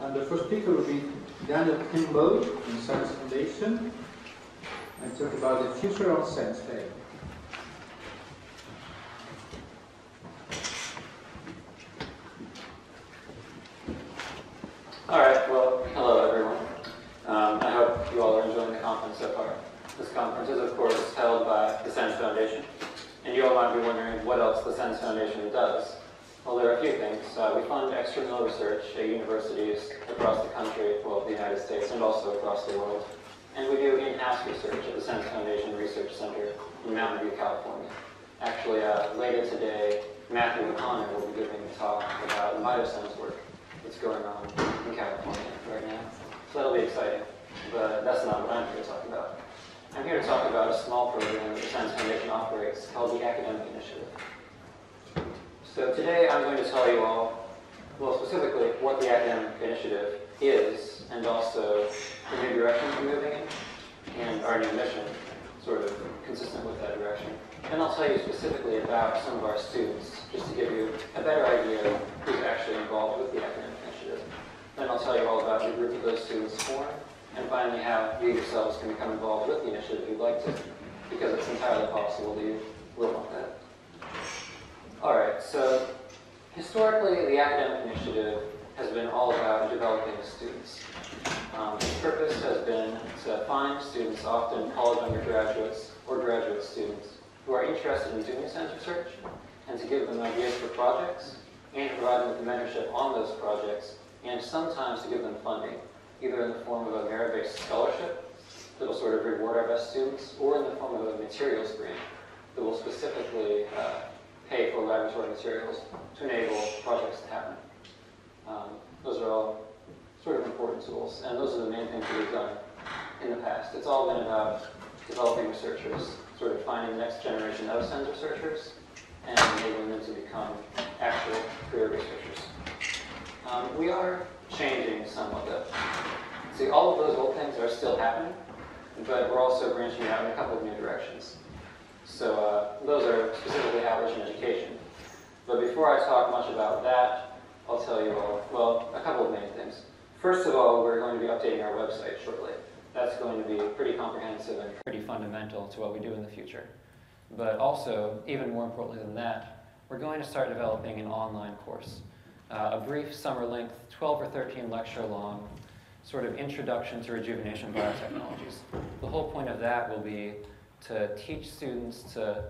And the first speaker will be Daniel Kimbel from the SENS Foundation and talk about the future of SENSFAI. All right, well, hello everyone. Um, I hope you all are enjoying the conference so far. This conference is, of course, held by the SENS Foundation, and you all might be wondering what else the SENS Foundation does. Well, there are a few things. Uh, we fund extramural research at universities across the country, well, the United States, and also across the world. And we do in-house research at the SENS Foundation Research Center in Mountain View, California. Actually, uh, later today, Matthew O'Connor will be giving a talk about the bioscience work that's going on in California right now. So that'll be exciting, but that's not what I'm here to talk about. I'm here to talk about a small program that the SENS Foundation operates called the Academic Initiative. So today I'm going to tell you all, well specifically, what the Academic Initiative is, and also the new direction we're moving in, and our new mission, sort of consistent with that direction. And I'll tell you specifically about some of our students, just to give you a better idea of who's actually involved with the Academic Initiative. Then I'll tell you all about the group of those students formed, and finally how you yourselves can become involved with the initiative if you'd like to, because it's entirely possible that you will want that. All right, so historically, the Academic Initiative has been all about developing students. Um, its purpose has been to find students, often college undergraduates or graduate students, who are interested in doing science research, and to give them ideas for projects, and provide them with mentorship on those projects, and sometimes to give them funding, either in the form of a merit-based scholarship that will sort of reward our best students, or in the form of a materials grant that will specifically uh, pay for laboratory materials to enable projects to happen. Um, those are all sort of important tools, and those are the main things that we've done in the past. It's all been about developing researchers, sort of finding the next generation of SENS researchers, and enabling them to become actual career researchers. Um, we are changing somewhat though. See, all of those old things are still happening, but we're also branching out in a couple of new directions. So uh, those are specifically outreach and education. But before I talk much about that, I'll tell you all, well, a couple of main things. First of all, we're going to be updating our website shortly. That's going to be pretty comprehensive and pretty fundamental to what we do in the future. But also, even more importantly than that, we're going to start developing an online course. Uh, a brief summer length, 12 or 13 lecture long, sort of introduction to rejuvenation biotechnologies. The whole point of that will be to teach students to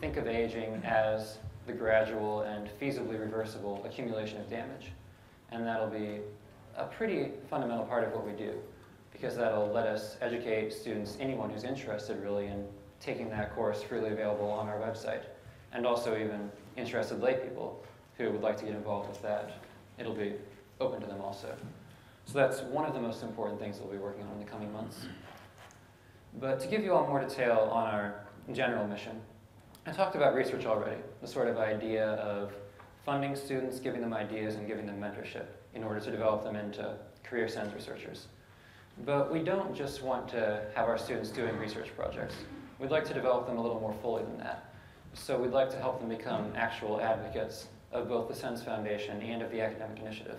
think of aging as the gradual and feasibly reversible accumulation of damage. And that'll be a pretty fundamental part of what we do because that'll let us educate students, anyone who's interested really in taking that course freely available on our website, and also even interested lay people who would like to get involved with that. It'll be open to them also. So that's one of the most important things we'll be working on in the coming months. But to give you all more detail on our general mission, I talked about research already, the sort of idea of funding students, giving them ideas, and giving them mentorship in order to develop them into career SENS researchers. But we don't just want to have our students doing research projects. We'd like to develop them a little more fully than that. So we'd like to help them become actual advocates of both the SENS Foundation and of the Academic Initiative.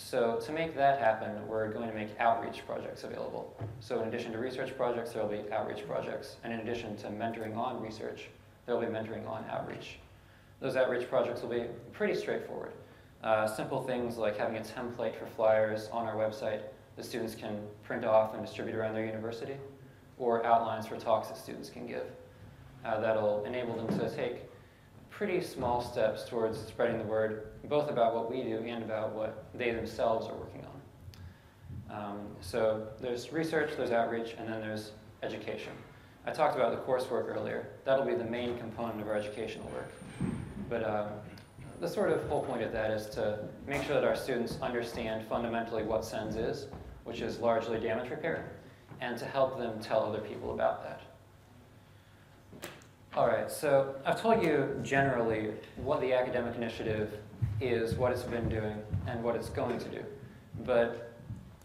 So to make that happen, we're going to make outreach projects available. So in addition to research projects, there will be outreach projects. And in addition to mentoring on research, there will be mentoring on outreach. Those outreach projects will be pretty straightforward. Uh, simple things like having a template for flyers on our website that students can print off and distribute around their university, or outlines for talks that students can give. Uh, that'll enable them to take pretty small steps towards spreading the word, both about what we do and about what they themselves are working on. Um, so there's research, there's outreach, and then there's education. I talked about the coursework earlier. That'll be the main component of our educational work. But um, the sort of whole point of that is to make sure that our students understand fundamentally what SENS is, which is largely damage repair, and to help them tell other people about that. All right, so I've told you generally what the academic initiative is, what it's been doing, and what it's going to do. But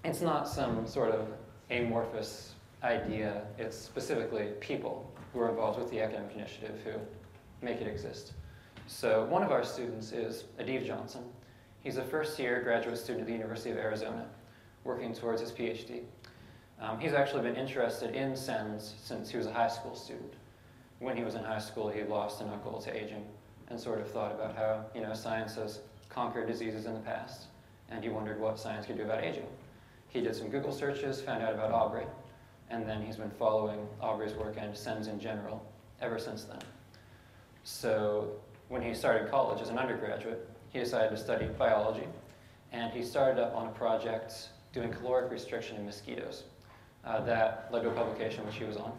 it's not some sort of amorphous idea. It's specifically people who are involved with the academic initiative who make it exist. So one of our students is Adiv Johnson. He's a first year graduate student at the University of Arizona, working towards his PhD. Um, he's actually been interested in SENS since he was a high school student. When he was in high school, he lost a knuckle to aging and sort of thought about how, you know, science has conquered diseases in the past, and he wondered what science could do about aging. He did some Google searches, found out about Aubrey, and then he's been following Aubrey's work and SENS in general ever since then. So when he started college as an undergraduate, he decided to study biology, and he started up on a project doing caloric restriction in mosquitoes. Uh, that led to a publication which he was on.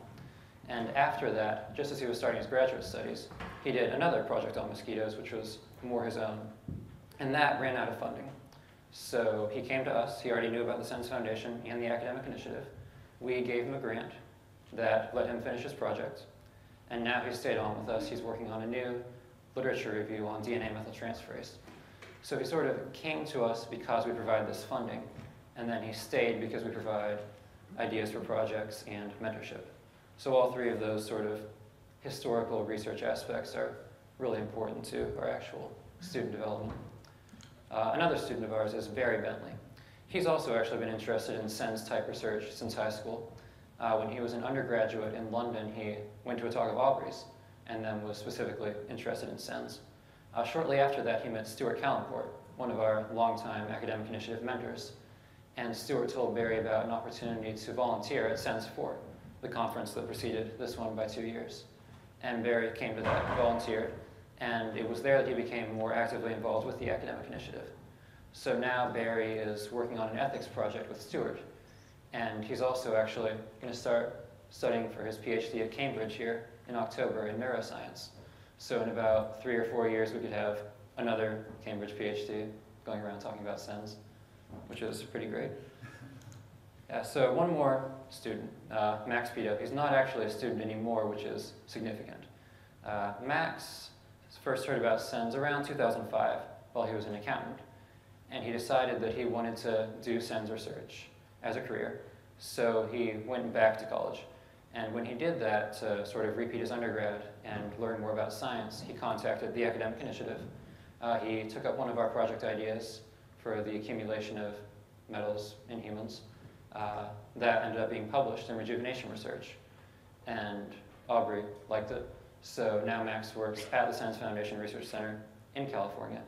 And after that, just as he was starting his graduate studies, he did another project on mosquitoes, which was more his own. And that ran out of funding. So he came to us. He already knew about the SENS Foundation and the academic initiative. We gave him a grant that let him finish his project. And now he's stayed on with us. He's working on a new literature review on DNA methyltransferase. So he sort of came to us because we provide this funding, and then he stayed because we provide ideas for projects and mentorship. So all three of those sort of historical research aspects are really important to our actual student development. Uh, another student of ours is Barry Bentley. He's also actually been interested in SENS type research since high school. Uh, when he was an undergraduate in London, he went to a talk of Aubrey's and then was specifically interested in SENS. Uh, shortly after that, he met Stuart Callenport, one of our longtime academic initiative mentors. And Stuart told Barry about an opportunity to volunteer at SENS 4, the conference that preceded this one by two years. And Barry came to that, volunteered, and it was there that he became more actively involved with the academic initiative. So now Barry is working on an ethics project with Stuart, and he's also actually going to start studying for his PhD at Cambridge here in October in neuroscience. So in about three or four years, we could have another Cambridge PhD going around talking about SENS, which is pretty great. Yeah, so one more student, uh, Max Pito. He's not actually a student anymore, which is significant. Uh, Max first heard about SENS around 2005 while he was an accountant, and he decided that he wanted to do SENS research as a career. So he went back to college. And when he did that to sort of repeat his undergrad and learn more about science, he contacted the Academic Initiative. Uh, he took up one of our project ideas for the accumulation of metals in humans. Uh, that ended up being published in Rejuvenation Research. And Aubrey liked it. So now Max works at the SENS Foundation Research Center in California.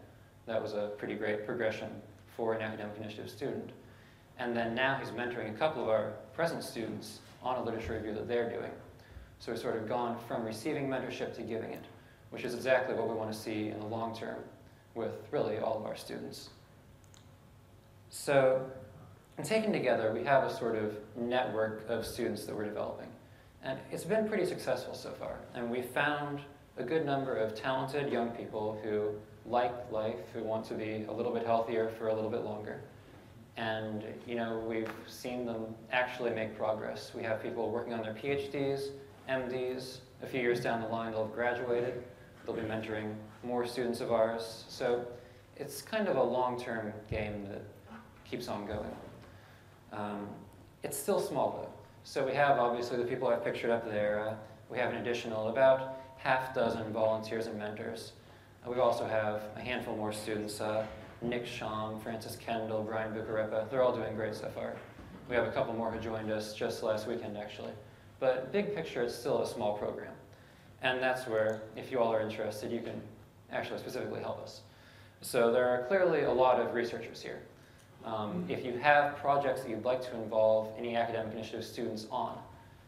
That was a pretty great progression for an academic initiative student. And then now he's mentoring a couple of our present students on a literature review that they're doing. So we've sort of gone from receiving mentorship to giving it, which is exactly what we want to see in the long term with really all of our students. So, taken together, we have a sort of network of students that we're developing. And it's been pretty successful so far. And we found a good number of talented young people who like life, who want to be a little bit healthier for a little bit longer. And you know, we've seen them actually make progress. We have people working on their PhDs, MDs. A few years down the line, they'll have graduated. They'll be mentoring more students of ours. So it's kind of a long-term game that keeps on going. Um, it's still small though. So we have obviously the people I've pictured up there. Uh, we have an additional about half dozen volunteers and mentors. Uh, we also have a handful more students. Uh, Nick Sham, Francis Kendall, Brian Bucarepa. They're all doing great so far. We have a couple more who joined us just last weekend, actually. But big picture, it's still a small program. And that's where, if you all are interested, you can actually specifically help us. So there are clearly a lot of researchers here. Um, if you have projects that you'd like to involve any academic initiative students on,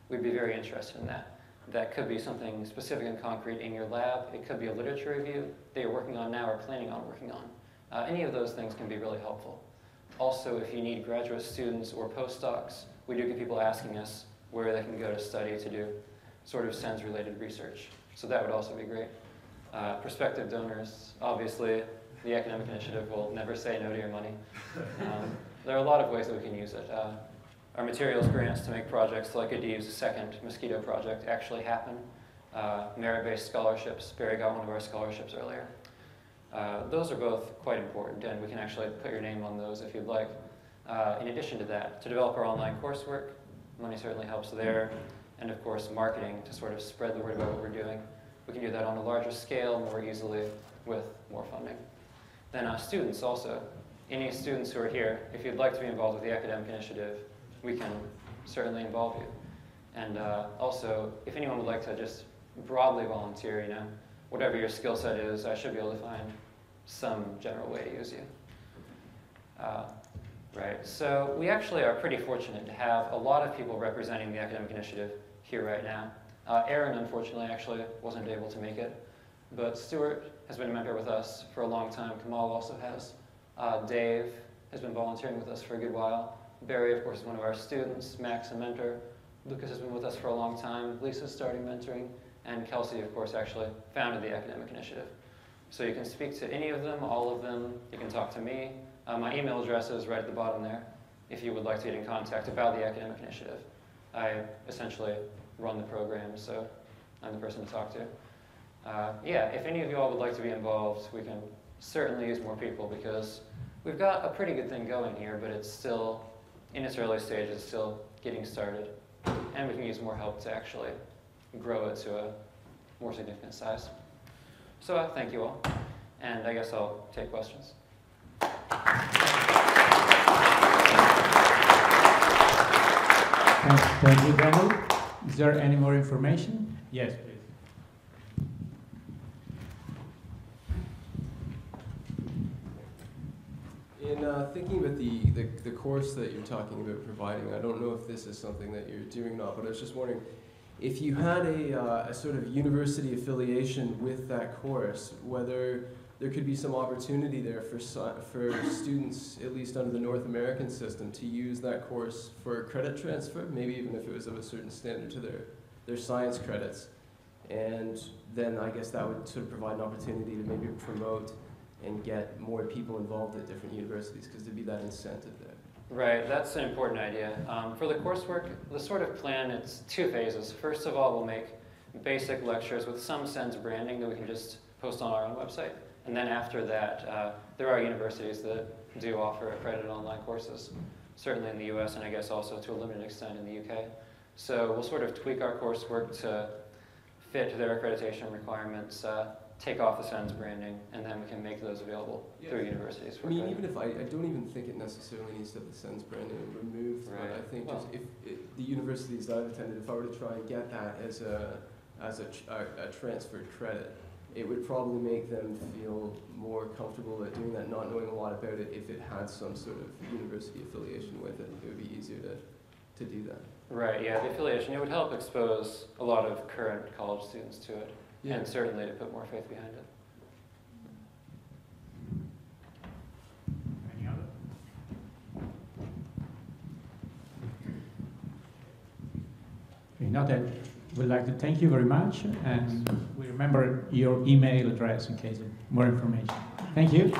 we'd be very interested in that. That could be something specific and concrete in your lab. It could be a literature review that you're working on now or planning on working on. Uh, any of those things can be really helpful. Also, if you need graduate students or postdocs, we do get people asking us where they can go to study to do sort of SENS-related research. So that would also be great. Uh, prospective donors, obviously, the academic initiative will never say no to your money. Um, there are a lot of ways that we can use it. Uh, our materials grants to make projects like Adiv's second mosquito project actually happen. Uh, merit-based scholarships, Barry got one of our scholarships earlier. Uh, those are both quite important, and we can actually put your name on those if you'd like. Uh, in addition to that, to develop our online coursework, money certainly helps there, and of course marketing to sort of spread the word about what we're doing. We can do that on a larger scale more easily with more funding. Then uh, students also. Any students who are here, if you'd like to be involved with the academic initiative, we can certainly involve you. And uh, also, if anyone would like to just broadly volunteer, you know, whatever your skill set is, I should be able to find some general way to use you. Uh, right, so we actually are pretty fortunate to have a lot of people representing the academic initiative here right now. Uh, Aaron, unfortunately, actually wasn't able to make it, but Stuart has been a mentor with us for a long time. Kamal also has. Uh, Dave has been volunteering with us for a good while. Barry, of course, is one of our students. Max, a mentor. Lucas has been with us for a long time. Lisa's starting mentoring. And Kelsey, of course, actually founded the academic initiative. So you can speak to any of them, all of them. You can talk to me. Uh, my email address is right at the bottom there if you would like to get in contact about the academic initiative. I essentially run the program, so I'm the person to talk to. Uh, yeah, if any of you all would like to be involved, we can certainly use more people because we've got a pretty good thing going here, but it's still in its early stages, still getting started. And we can use more help to actually grow it to a more significant size. So uh, thank you all, and I guess I'll take questions. Thank, thank you, Daniel. Is there any more information? Yes, please. In uh, thinking about the, course that you're talking about providing, I don't know if this is something that you're doing or not, but I was just wondering if you had a, uh, a sort of university affiliation with that course, whether there could be some opportunity there for, for students, at least under the North American system, to use that course for credit transfer, maybe even if it was of a certain standard to their, their science credits. And then I guess that would sort of provide an opportunity to maybe promote and get more people involved at different universities because there'd be that incentive there. Right, that's an important idea. Um, for the coursework, the sort of plan, it's two phases. First of all, we'll make basic lectures with some sense of branding that we can just post on our own website. And then after that, uh, there are universities that do offer accredited online courses, certainly in the US and I guess also to a limited extent in the UK. So we'll sort of tweak our coursework to fit their accreditation requirements, uh, take off the SENS branding, and then we can make those available Yeah. through universities. I for mean, even if I, I don't even think it necessarily needs to have the SENS branding removed, but I think Well- just if, if the universities that I've attended, if I were to try and get that as a, as a, a, a transferred credit, it would probably make them feel more comfortable at doing that, not knowing a lot about it. If it had some sort of university affiliation with it, it would be easier to, to do that. Right, yeah, the affiliation, it would help expose a lot of current college students to it, and certainly to put more faith behind it. Any other? Okay, now that we'd like to thank you very much, and we remember your email address in case of more information. Thank you.